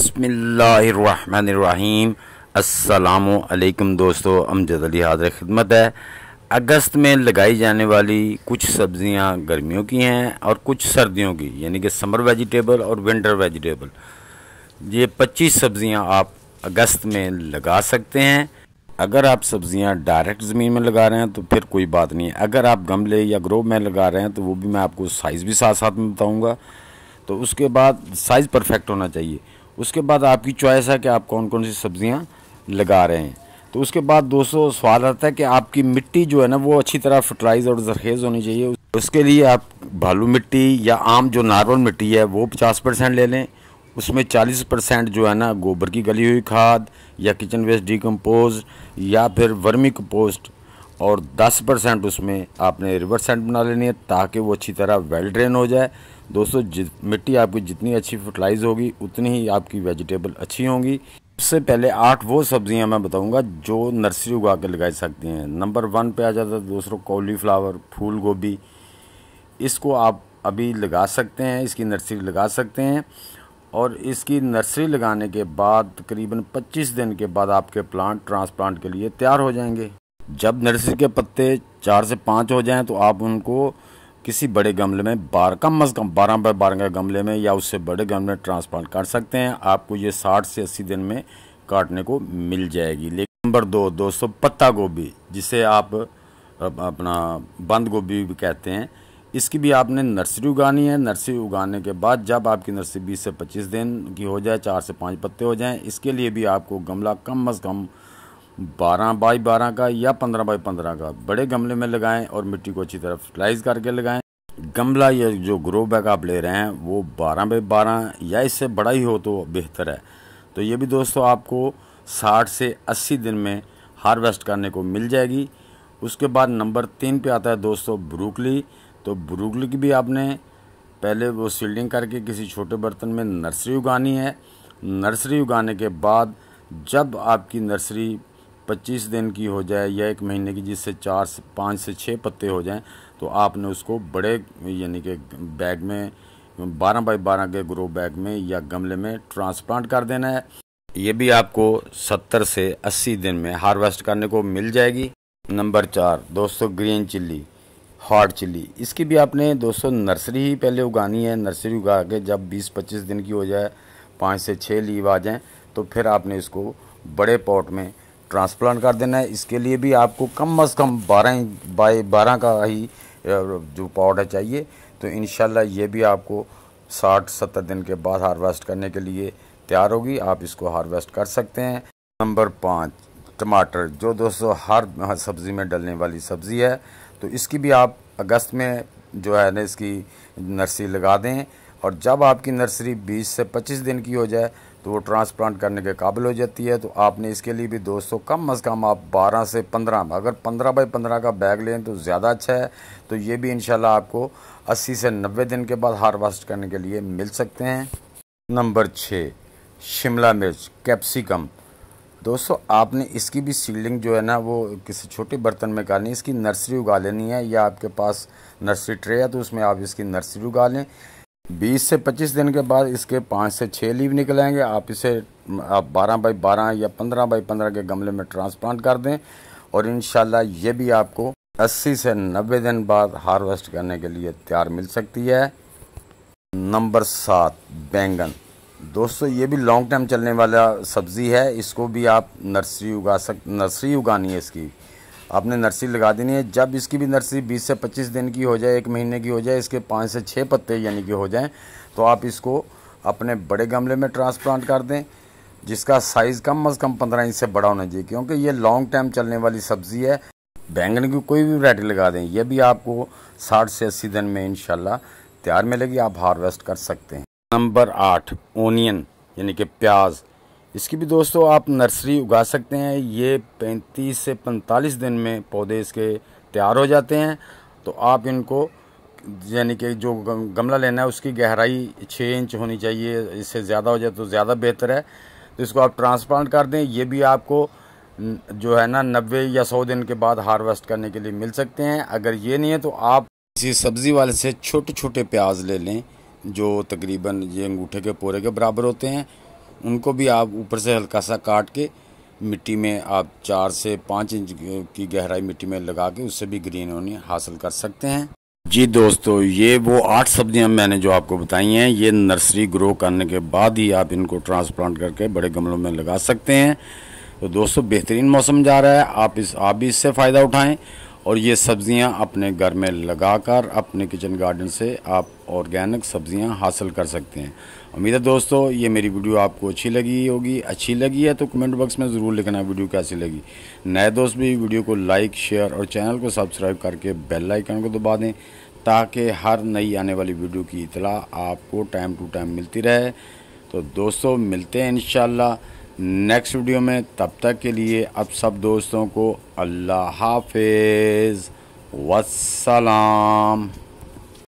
बिसमीम असलकुम दोस्तों अमजद अली हाजिर खिदमत है। अगस्त में लगाई जाने वाली कुछ सब्ज़ियाँ गर्मियों की हैं और कुछ सर्दियों की, यानी कि समर वेजिटेबल और विंटर वेजिटेबल। ये 25 सब्ज़ियाँ आप अगस्त में लगा सकते हैं। अगर आप सब्ज़ियाँ डायरेक्ट ज़मीन में लगा रहे हैं तो फिर कोई बात नहीं है। अगर आप गमले या ग्रोव में लगा रहे हैं तो वो भी मैं आपको साइज़ भी साथ साथ में बताऊँगा। तो उसके बाद साइज़ परफेक्ट होना चाहिए। उसके बाद आपकी चॉइस है कि आप कौन कौन सी सब्ज़ियाँ लगा रहे हैं। तो उसके बाद दोस्तों, सवाल आता है कि आपकी मिट्टी जो है ना, वो अच्छी तरह फर्टिलाइज और जरखेज़ होनी चाहिए। उसके लिए आप भालू मिट्टी या आम जो नॉर्मल मिट्टी है, वो पचास परसेंट ले लें। उसमें चालीस परसेंट जो है ना, गोबर की गली हुई खाद या किचन वेस्ट डिकम्पोज या फिर वर्मी कम्पोस्ट और 10 परसेंट उसमें आपने रिवर सेंट बना लेनी है ताकि वो अच्छी तरह वेल ड्रेन हो जाए। दोस्तों मिट्टी आपकी जितनी अच्छी फर्टिलाइज होगी, उतनी ही आपकी वेजिटेबल अच्छी होंगी। सबसे पहले आठ वो सब्ज़ियाँ मैं बताऊँगा जो नर्सरी उगा के लगाई सकती हैं। नंबर वन पे आ जाता है दूसरों कॉलीफ्लावर फूल गोभी इसको आप अभी लगा सकते हैं, इसकी नर्सरी लगा सकते हैं। और इसकी नर्सरी लगाने के बाद तकरीबन 25 दिन के बाद आपके प्लांट ट्रांसप्लांट के लिए तैयार हो जाएँगे। जब नर्सरी के पत्ते चार से पाँच हो जाएँ तो आप उनको किसी बड़े गमले में बारह कम अज़ कम बारह बाय बारह के गमले में या उससे बड़े गमले में ट्रांसप्लांट कर सकते हैं। आपको ये साठ से अस्सी दिन में काटने को मिल जाएगी। लेकिन नंबर दो दोस्तों पत्ता गोभी, जिसे आप अपना बंद गोभी भी कहते हैं, इसकी भी आपने नर्सरी उगानी है। नर्सरी उगाने के बाद जब आपकी नर्सरी बीस से पच्चीस दिन की हो जाए, चार से पाँच पत्ते हो जाएँ, इसके लिए भी आपको गमला कम अज़ कम बारह बाई बारह का या पंद्रह बाई पंद्रह का, बड़े गमले में लगाएँ और मिट्टी को अच्छी तरह फर्टिलाइज करके लगाएँ। गमला या जो ग्रो बैग आप ले रहे हैं, वो बारह बाई बारह या इससे बड़ा ही हो तो बेहतर है। तो ये भी दोस्तों आपको साठ से अस्सी दिन में हार्वेस्ट करने को मिल जाएगी। उसके बाद नंबर तीन पे आता है दोस्तों ब्रूकली। तो ब्रूकली की भी आपने पहले वो सील्डिंग करके किसी छोटे बर्तन में नर्सरी उगानी है। नर्सरी उगाने के बाद जब आपकी नर्सरी पच्चीस दिन की हो जाए या एक महीने की जिससे चार से पाँच से छः पत्ते हो जाएँ तो आपने उसको बड़े, यानी कि बैग में, बारह बाई बारह के ग्रो बैग में या गमले में ट्रांसप्लांट कर देना है। ये भी आपको सत्तर से अस्सी दिन में हार्वेस्ट करने को मिल जाएगी। नंबर चार, दोस्तों, ग्रीन चिल्ली, हॉट चिल्ली। इसकी भी आपने, दोस्तों, नर्सरी ही पहले उगानी है। नर्सरी उगा के जब बीस पच्चीस दिन की हो जाए, पाँच से छः लीव आ जाएँ तो फिर आपने इसको बड़े पॉट में ट्रांसप्लांट कर देना है। इसके लिए भी आपको कम अज़ कम बारह बाई बारह का ही जो पाउडर चाहिए। तो इन ये भी आपको साठ सत्तर दिन के बाद हार्वेस्ट करने के लिए तैयार होगी। आप इसको हार्वेस्ट कर सकते हैं। नंबर पाँच, टमाटर। जो दोस्तों हर सब्ज़ी में डलने वाली सब्ज़ी है तो इसकी भी आप अगस्त में जो है ना, इसकी नर्सरी लगा दें। और जब आपकी नर्सरी 20 से 25 दिन की हो जाए तो वो ट्रांसप्लांट करने के काबिल हो जाती है। तो आपने इसके लिए भी दोस्तों कम अज़ कम आप 12 से 15 अगर 15 बाई 15 का बैग लें तो ज़्यादा अच्छा है। तो ये भी इंशाल्लाह आपको 80 से 90 दिन के बाद हार्वेस्ट करने के लिए मिल सकते हैं। नंबर छः, शिमला मिर्च, कैप्सिकम। दोस्तों, आपने इसकी भी सीलिंग जो है ना, वो किसी छोटे बर्तन में करनी इसकी नर्सरी उगा लेनी है या आपके पास नर्सरी ट्रे है तो उसमें आप इसकी नर्सरी उगा लें। 20 से 25 दिन के बाद इसके पाँच से छः लीव निकलेंगे। आप इसे, आप 12 बाई 12 या 15 बाई 15 के गमले में ट्रांसप्लांट कर दें और इन ये भी आपको 80 से 90 दिन बाद हार्वेस्ट करने के लिए तैयार मिल सकती है। नंबर सात, बैंगन। दोस्तों, ये भी लॉन्ग टाइम चलने वाला सब्ज़ी है। इसको भी आप नर्सरी उगा सक, नर्सरी उगानी है इसकी। आपने नर्सरी लगा देनी है। जब इसकी भी नर्सरी 20 से 25 दिन की हो जाए, एक महीने की हो जाए, इसके पाँच से छः पत्ते यानी कि हो जाएँ तो आप इसको अपने बड़े गमले में ट्रांसप्लांट कर दें, जिसका साइज़ कम अज़ कम पंद्रह इंच से बड़ा होना चाहिए, क्योंकि ये लॉन्ग टाइम चलने वाली सब्ज़ी है। बैंगन की कोई भी वैरायटी लगा दें यह भी आपको साठ से अस्सी दिन में इन तैयार मिलेगी, आप हार्वेस्ट कर सकते हैं। नंबर आठ, ओनियन, यानी कि प्याज। इसकी भी दोस्तों आप नर्सरी उगा सकते हैं। ये 35 से 45 दिन में पौधे इसके तैयार हो जाते हैं। तो आप इनको, यानी कि जो गमला लेना है, उसकी गहराई छः इंच होनी चाहिए। इससे ज़्यादा हो जाए तो ज़्यादा बेहतर है। तो इसको आप ट्रांसप्लांट कर दें। ये भी आपको जो है ना, नब्बे या सौ दिन के बाद हार्वेस्ट करने के लिए मिल सकते हैं। अगर ये नहीं है तो आप किसी सब्ज़ी वाले से छोटे छोटे प्याज ले लें, जो तकरीबन ये अंगूठे के पोरे के बराबर होते हैं। उनको भी आप ऊपर से हल्का सा काट के मिट्टी में आप चार से पाँच इंच की गहराई मिट्टी में लगा के उससे भी ग्रीन होनी हासिल कर सकते हैं। जी दोस्तों, ये वो आठ सब्ज़ियाँ मैंने जो आपको बताई हैं, ये नर्सरी ग्रो करने के बाद ही आप इनको ट्रांसप्लांट करके बड़े गमलों में लगा सकते हैं। तो दोस्तों, बेहतरीन मौसम जा रहा है, आप इस, आप भी इससे फ़ायदा उठाएँ। और ये सब्ज़ियाँ अपने घर में लगाकर अपने किचन गार्डन से आप ऑर्गेनिक सब्ज़ियाँ हासिल कर सकते हैं। उम्मीद है दोस्तों, ये मेरी वीडियो आपको अच्छी लगी होगी। अच्छी लगी है तो कमेंट बॉक्स में ज़रूर लिखना वीडियो कैसी लगी। नए दोस्त भी वीडियो को लाइक शेयर और चैनल को सब्सक्राइब करके बेल आइकन को दबा दें ताकि हर नई आने वाली वीडियो की इतला आपको टाइम टू टाइम मिलती रहे। तो दोस्तों, मिलते हैं इन नेक्स्ट वीडियो में तब तक के लिए अब सब दोस्तों को अल्लाह हाफिज़। वसलाम